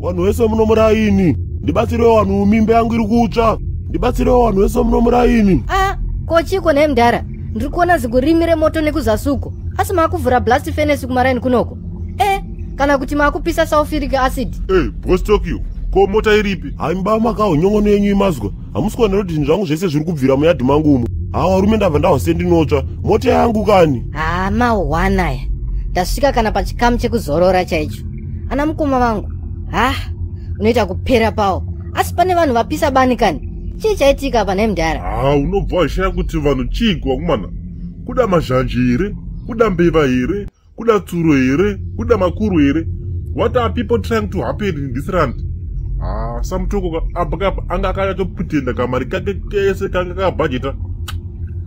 vanhu vese muno muraini ndibatsirewo vanhu mimba yangu iri kutsva. Ndibatsirewo vanhu vese muno muraini a kochiko nhaye mudhara ndiri kuona zigurimire moto nekuzasuko asi maakuvhura blast fenesi kumaraini kunoko. E kana kuti maakupisa sulfuric acid. Ei bostokio ko mota iripi? Haimba makaho nyongono yenyu imazwa. Hamusi kuona kuti zvinhu zvangu zvese zviri kubvira muyadhi mangu umo hawa rume ndabva ndahwa sendinotsva mota yangu kani? Ha mahwanaya ndasvika kana pachikamu chekuzorora chaicho. Ana mukoma vangu ha? Unoita kupera pawo asi pane vanhu vapisa bani kani? Chii chaitika apa nhaye mudhara ha unobva washaya kuti vanhu chigwa kumana kuda mazhanji here? Kuda mbeva here? Kuda tsuro here? Kuda makuru here? What are people trying to happen in this land? Ha samutoko apa kapa anga akanyatoputenda kamari kake kese kanga kabhajeta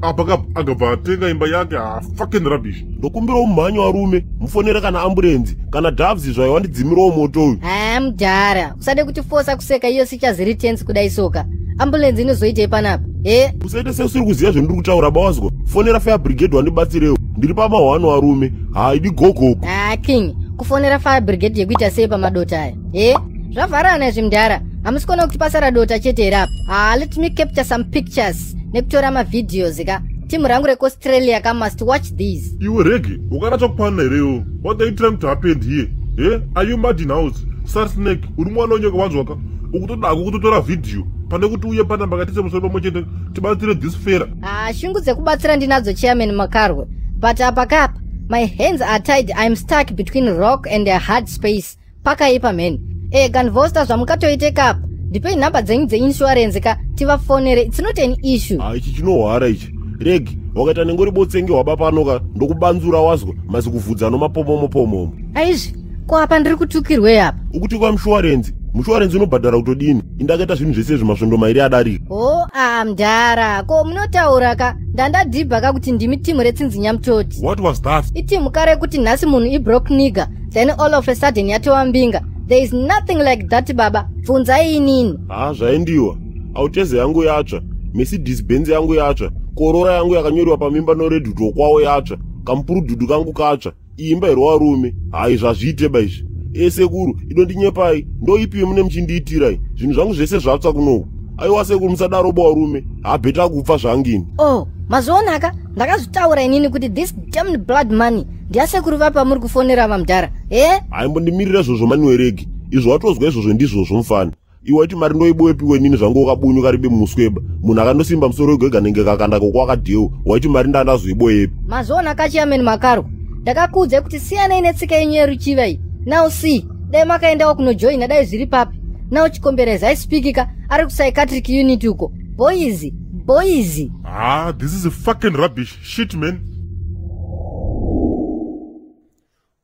apa kapa akabva atenga imba yake ha fucking rubbish. Ndokumbirawo mumhanyi warume mufonere kana amburenzi kana dhavzi zvaiwa wandidzimirawo moto uyu ha mudhara usade kutifosa kuseka iyo sichaziritensi kudai soka. Ambulenzi inozoitei panapa e usaite seusiri kuziva zvendiri kutaura bawazwa. Fonera fire brigade wandibatsirewo ndiri pamahwano warume. Haidi gogoko ha king. Kufonera fire brigade yekuita sei pamadota aya e zvavharana zvimudhara hamusi kuona kuti pasara dota chete here apa ha let me capture some pictures nekutora mavidhios ka. Timu rangu rekuaustralia ka must watch these. Iwe rege ukanatsokupanana herewo what are you trying to happen here? E are you mad in house sarsnake uri mwana wenyoka wanzwaka ukutodako kutotora vhidhiyo pane kuti uye panamba katise musoro pamwe chete tibatsire this fera ha shungu dzekubatsira ndinadzo chairman makarwe. But apa kapa my hands are tied i'm stuck between rock and a hard space. Pakaipa mheni. E ganvosta zvamukatoite kapa ndipei nhamba dzenyu dzeinsurance ka tivafonere its not an issue. Ha ichi chinohwara ichi. Regi wakaita nengori botsenge waba panoka ndokubanzura wazwa masi kuvhudza nomapomomopomomo. Aizvi ko apa ndiri kutukirwei apa? Ukuti kwamushwarenzi mushwarenzi unobhadhara kutodini indakaita zvinhu zvese zvimasvondo mairi adarika o a mudhara ko munotaura ka? Ndandadhibha ka kuti ndimi timu retsinzinyamutoti what was that? Itimu kare kuti nhasi munhu ibrok niga then all of a sudden yatova mbinga. There is nothing like that baba. Bvunzai inini ha zvaindiwa. Auteze yangu yatsva. Mercedes benz yangu yatsva. Korora yangu yakanyoriwa pamimba noredhuto kwawo yatsva. Kamupurudhudhu kangu katsva imba herwarume hai zvazviite baizvi esekuru inondinyepai ndoipiwe mune muchindiitirai. Zvinhu zvangu zvese zvatsva kunoku aiwa sekuru musadaro bowarume habheta kupfa zvangini oh mazionaka ndakazvitaura inini kuti this damned blood money ndiasekuru vapa muri kufonera vamudhara e haimbondimirira zvozvo maniweregi izvo watozwa izvozvo ndizvozvo mufana iwe kuti mari ndoiboepiwe nini zvangu wakabunyuka ribe musweba munhu akandosimba musoro wegwega nenge kakanda kokwakadhewo waiti mari ndandazoiboepi mazionaka chiameni makarwa ndakakuudzai kuti siyanai netsika yenyu yeruchiva iyi. Now see dai makaendawo kunojoina dai zviri papi. Now chikombereza aispikika ari kupsychiatric unit uko. Boizi boizi ah this is a fucking rubbish. Shit man.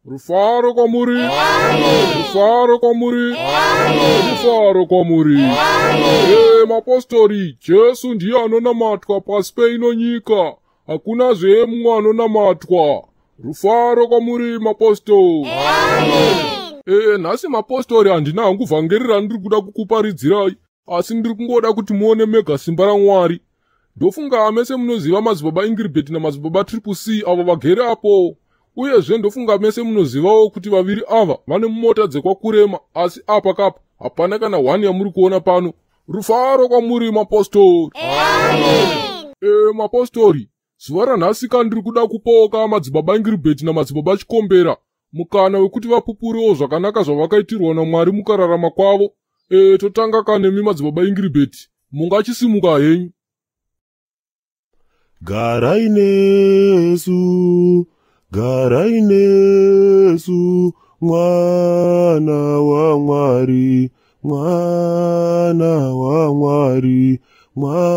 Rufaro kwamuri. Rufaro kwamuri. Rufaro kwamuri. E mapostori jesu ndiye anonamatwa pasi peino nyika. Hakunazve mumwe anonamatwa rufaro kwamuri mapostori. E nhasi mapostori handina hangu vhangeri randiri kuda kukuparidzirai. Asi ndiri kungoda kuti muone mega simba ramwari ndofunga mese munoziva madzibaba ingiribheti namadzibaba triple c avo vagere apo. Uyezve ndofunga mese munozivawo kuti vaviri ava vane mota dzekwakurema asi apa kapa hapana kana 1 yamuri kuona pano. Rufaro kwamuri mapostori. E mapostori zuva ranhasi kandiri kuda kupoka madzibaba ingiribheti namadzibaba chikombera mukana wekuti vapupurewo zvakanaka zvavakaitirwa namwari mukararama kwavo. E totanga kanemi madzibaba ingiribheti mungachisimuka henyu. Garai nesu garai nesu mwana wamwari mwana wamwari mwana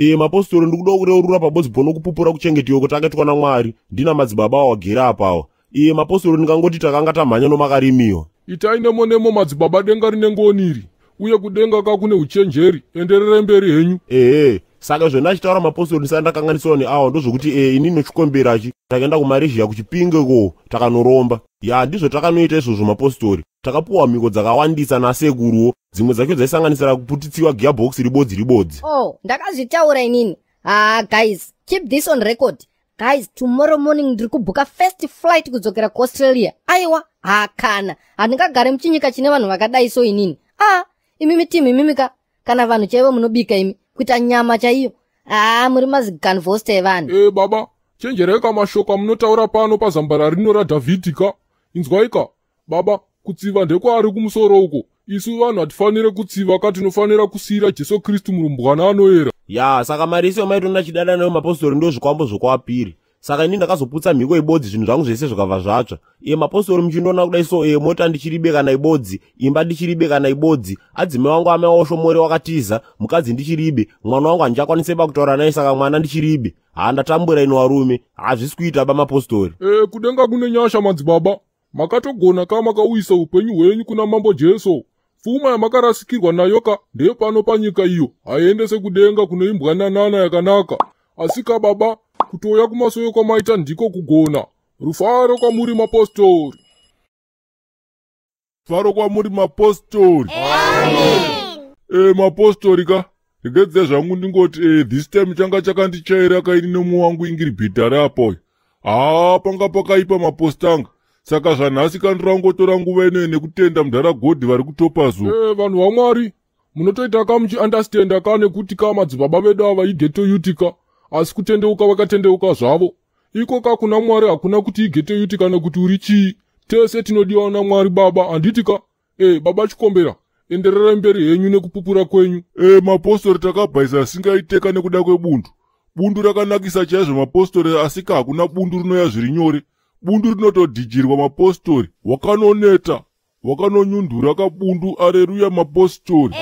e mapostori ndikuda kureurura pabodzi nokupupura kuchengeteiwo kuti akaitwa namwari ndina madzibaba wagera apawa iye mapostori ndingangoti takanga tamhanya nomakarimiwa itai nemo nemo madzibaba denga rinengoniri uye kudenga kakune uchenjeri. Enderere mberi henyu. Ehe saka izvo ndachitaura mapostori ndisati ndakanganisiwa neawa ndozvokuti e inini nochikomberachi takaenda kumarizhia kuchipingeko takanoromba ya ndizvo takanoita izvozvo mapostori. Takapiwa mhiko dzakawandisa nasekuruwo dzimwe dzacho dzaisanganisira kuputitsiwa gearbox ribodzi ribodzi. Oh ndakazvitaura inini. Ha guys keep this on record. Guys tomorrow morning ndiri kubhuka first flight kudzokera kuaustralia. Aiwa hakana. Handingagare muchinyika chine vanhu vakadai so inini. A imi mitimi imimika. Kana vanhu chaivo munobika imi kuita nyama chaiyo? Haa muri maziganvosta evanhu e baba chenjereka mashoko amunotaura pano pazambara rino radhavhidhika inzwaika baba kutsiva ndekwari kumusoro uko. Isu vanhu hatifanire kutsiva ka tinofanira kusiyira jesu kristu murumbwana anoyera. Ya saka mari isi yomaitonda chidada nayo mapostori ndo zvikwambo zvokwapiri saka ini ndakazoputsa mhiko ibodzi zvinhu zvangu zvese zvikabva zvatsva. Iye mapostori muchindoona kudai so e mota ndichiribe kana ibodzi imba ndichiribe kana ibodzi. Adzimai wangu amaiwawo shomori wakatiza mukadzi ndichiribe. Mwana wangu handichakwaniseba kutaura naye saka mwana ndichiribe. Haa ndatambura ino varume hazvisi kuita ba mapostori. E kudenga kune nyasha madzibaba. Makatogona ka makauyisa upenyu hwenyu kuna mambo jesu. Pfuma yamakarasikirwa nayo ka ndeye pano panyika iyo. Haiendese kudenga kunoimbwananana yakanaka. Asi ka baba kutouya kumasoro kwamaita ndiko kugona. Rufaro kwamuri mapostori. Faro kwamuri mapostori. E mapostori ka ndingedze zvangu ndingoti e this time changa chakandichaira kaini nomu wangu ingiribhedhari apo haa panga pakaipa mapostanga saka zvanhasi kandirangotora nguva inoyo nekutenda mudharagodhi vari kutopazuva e vanhu vamwari munotoita ka muchiandastenda ka nekuti ka madzibaba vedu ava igetoyutika asi kutendeuka vakatendeuka zvavo. Iko ka kuna mwari hakuna kuti igetoyutika nekuti uri chii. Tese tinodiwa namwari baba handiti ka? E baba chikombera endererai mberi henyu nekupupura kwenyu. E mapostori takabhaisa asingaiteka nekuda kwebundu. Bundu rakanakisa chaizvo mapostori asi ka hakuna bundu rinoya zviri nyore. Bundu rinotodhijirwa mapostori wakanoneta wakanonyundura kabundu areruya mapostori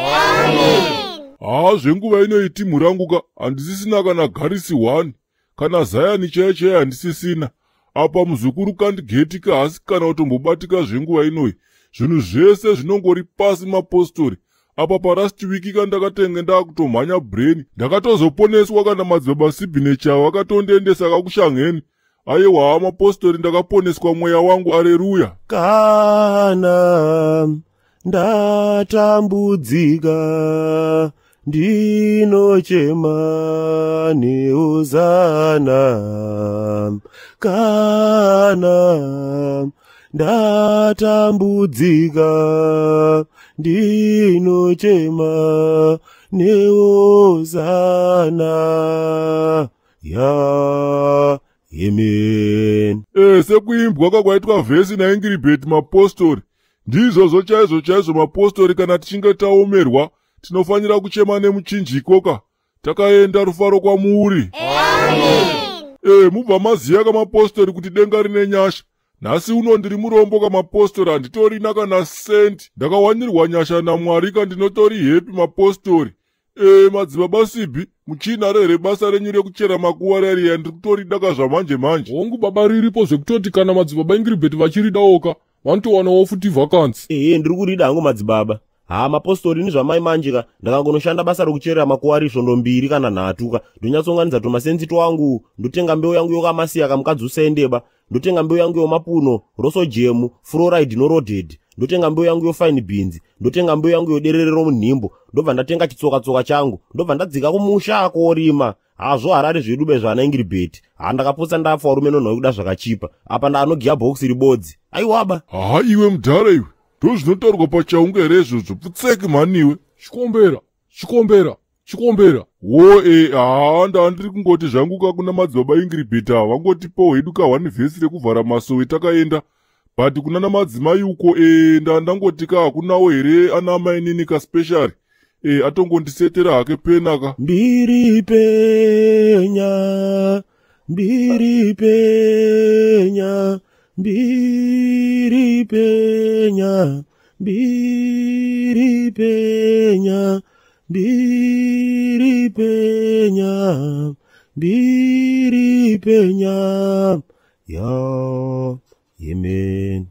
haa zvenguva inoyi timu rangu ka handisisina kana garisi 1 kana zayani chaiyo chaiyo handisisina. Apa muzukuru kandigetika hasi kana kutombobatika zvenguva inoyi. Zvinhu zvese zvinongori pasi mapostori. Apa parasti wiki kandakatenge ndaakutomhanya brain. Ndakatozoponeswa kana madzibaba sibhinechavo akatondiendesa kakushangheni aiwa mapostori ndakaponeswa mweya wangu areruya kana ndatambudzika ndinochema neuzana kana ndatambudzika ndinochema neuzana ya amen. E sekuimbwa kakwaitwa vhesi naingiribheti mapostori ndizvozvo chaizvo chaizvo mapostori kana tichinge taomerwa tinofanira kuchema nemuchinjikoka takaenda rufaro kwamuri. E mubva maziya kamapostori kuti denga rine nyasha. Nhasi uno ndiri murombo kamapostori handitorina kana sendi ndakawanirwa nyasha namwari kandinotori hepi mapostori. E madzibaba sibhi muchinharere basa renyu rekuchera makuva rariya ndiri kutoridaka zvamanje manje. Hongu baba riripo zvekutoti kana madzibaba ingiribheti vachiridawoka vanotowanawo futi vhakansi ehe ndiri kurida hangu madzibaba haa mapostori ni zvamai manjika. Ndakangonoshanda basa rokucherera makuwari svondo mbiri kana nhatuka ndonyatsonganidza tomasenzito angu ndotenga mbeu yangu yokamasiya kamukadzi usaendeba ndotenga mbeu yangu yomapuno rosojemu fluoride norodhed ndotenga mbeu yangu yofine beans. Ndotenga mbeu yangu yoderere romunhimbo ndobva ndatenga chitsoka-tsoka changu. Ndobva ndadzika kumusha akorima hazvo harare zvedu bezvana ingiribheti haa ndakaputsa ndafa varume nonhau kuda zvakachipa. Apa ndaanogiya bhokisi ribodzi. Aiwaba haa iwe mudhara iwe ndozvinotaurwa pachaungu here izvozvo? Putseki mhaniwe. Chikombera chikombera chikombera. Wo e haa ndaa ndiri kungoti zvangu kakuna madzibaba ingiribheti ava vangotipo hedu ka1 vhesi rekuvhara masowe takaenda but kuna namadzimai uko e ndaa ndangoti ka hakunawo here ana mainini kaspeshari? E atongondisetera hake penaka. Mbiri penya mbiri penya mbiri penya mbiri penya mbiri penya mbiri penya. Ya amen.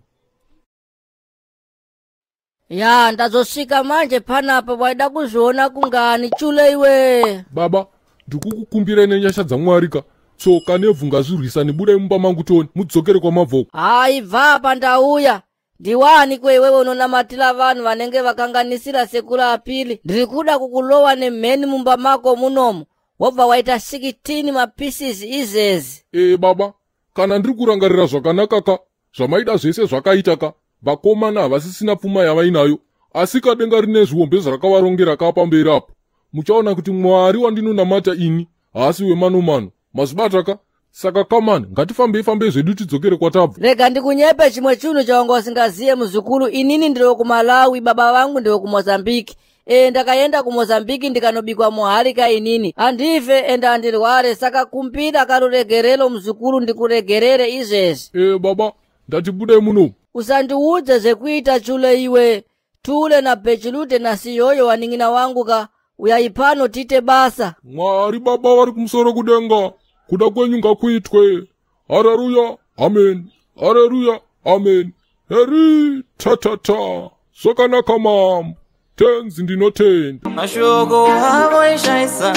Ya ndazosvika manje panapa waida kuzviona kungani chule iwe. Baba ndikukukumbirai nenyasha dzamwari ka tsoka nevhu ngazvirwisani budai mumba mangu toni mudzokere kwamabvoko hai bva apa ndauya. Ndiwani kweiwewe unonamatira vanhu vanenge vakanganisira sekuru apili ndiri kuda kukulowa nemheni mumba mako munomo wobva waita 16 mapieces izezi. E baba kana ndiri kurangarira zvakanaka ka? Zvamaida zvese zvakaita ka? Vakomana havasisina pfuma yavainayo asi kadenga rine zviombe zvarakavarongera ka pamberi apo. Muchaona kuti mwari wandinonamata ini haasi wemanomano mazvibata ka saka kamani ngatifambei fambei zvedu tidzokere kwatabva. Rega ndikunyepe chimwe chinhu chawanga usingaziye muzukuru inini ndiri kumalawi baba vangu ndiri kumozambiki e ndakaenda kumozambiki ndikanobikwa muharika inini. Handife ende handirware saka kumbira karuregerero muzukuru ndikuregerere izvezvi. E baba ndati budai muno. Usandiudze zvekuita chule iwe. Tule nabhechilute nasiyoyo waning'ina wangu ka. Uyai pano tiite basa. Mwari baba vari kumusoro kudenga kuda kwenyu ngakuitwe. Hararuya amen. Hararuya amen. Heri tatata zvakanaka mambo tenzi ndinotenda. Mashoko avo eshaisa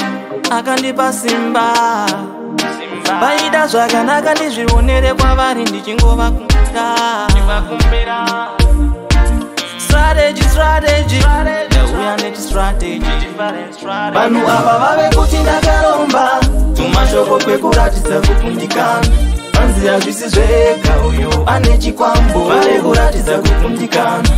akandipa simba. Vaida zvakanaka ndizvionere kwavari ndichingovakumbira strategy strategy. Ndauya nechistrategy vanhu ava vave kuti ndakaromba. Tumashoko kwekuratidza kukundikana vanzi hazvisi zvega uyo ane chikwambo. Vave kuratidza kukundikana